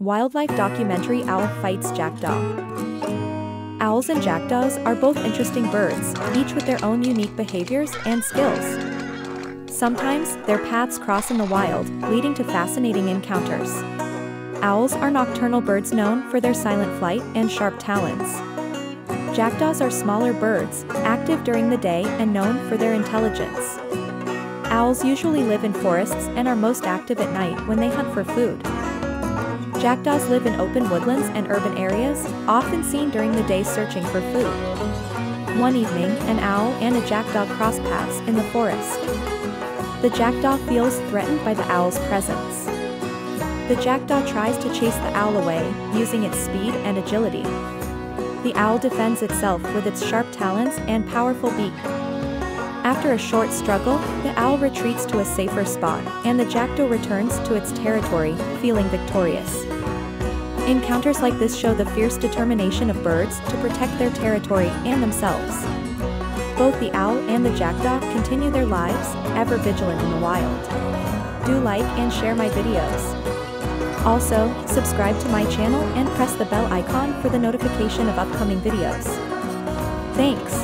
Wildlife documentary Owl Fights Jackdaw. Owls and jackdaws are both interesting birds, each with their own unique behaviors and skills. Sometimes, their paths cross in the wild, leading to fascinating encounters. Owls are nocturnal birds known for their silent flight and sharp talons. Jackdaws are smaller birds, active during the day and known for their intelligence. Owls usually live in forests and are most active at night when they hunt for food. Jackdaws live in open woodlands and urban areas, often seen during the day searching for food. One evening, an owl and a jackdaw cross paths in the forest. The jackdaw feels threatened by the owl's presence. The jackdaw tries to chase the owl away, using its speed and agility. The owl defends itself with its sharp talons and powerful beak. After a short struggle, the owl retreats to a safer spot, and the jackdaw returns to its territory, feeling victorious. Encounters like this show the fierce determination of birds to protect their territory and themselves. Both the owl and the jackdaw continue their lives, ever vigilant in the wild. Do like and share my videos. Also, subscribe to my channel and press the bell icon for the notification of upcoming videos. Thanks.